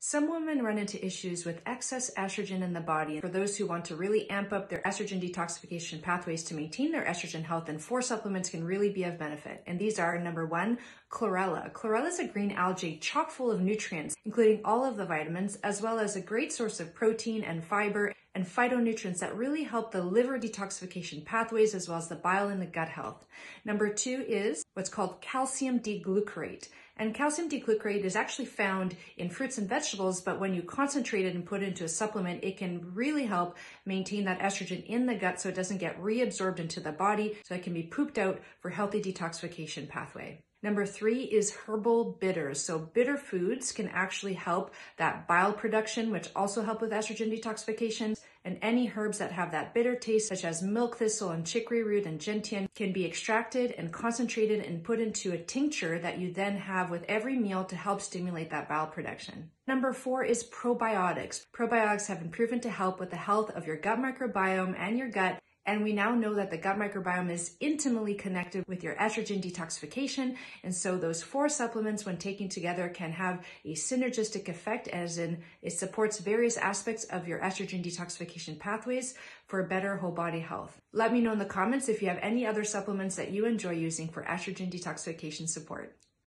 Some women run into issues with excess estrogen in the body. For those who want to really amp up their estrogen detoxification pathways to maintain their estrogen health, then four supplements can really be of benefit. And these are number one, chlorella. Chlorella is a green algae chock full of nutrients, including all of the vitamins, as well as a great source of protein and fiber and phytonutrients that really help the liver detoxification pathways as well as the bile and the gut health. Number two is what's called calcium D-glucarate. And calcium D-glucarate is actually found in fruits and vegetables, but when you concentrate it and put it into a supplement, it can really help maintain that estrogen in the gut so it doesn't get reabsorbed into the body, so it can be pooped out for healthy detoxification pathway. Number three is herbal bitters. So bitter foods can actually help that bile production, which also help with estrogen detoxification. And any herbs that have that bitter taste, such as milk thistle and chicory root and gentian, can be extracted and concentrated and put into a tincture that you then have with every meal to help stimulate that bile production. Number four is probiotics. Probiotics have been proven to help with the health of your gut microbiome and your gut and we now know that the gut microbiome is intimately connected with your estrogen detoxification. And so those four supplements, when taken together, can have a synergistic effect, as in it supports various aspects of your estrogen detoxification pathways for better whole body health. Let me know in the comments if you have any other supplements that you enjoy using for estrogen detoxification support.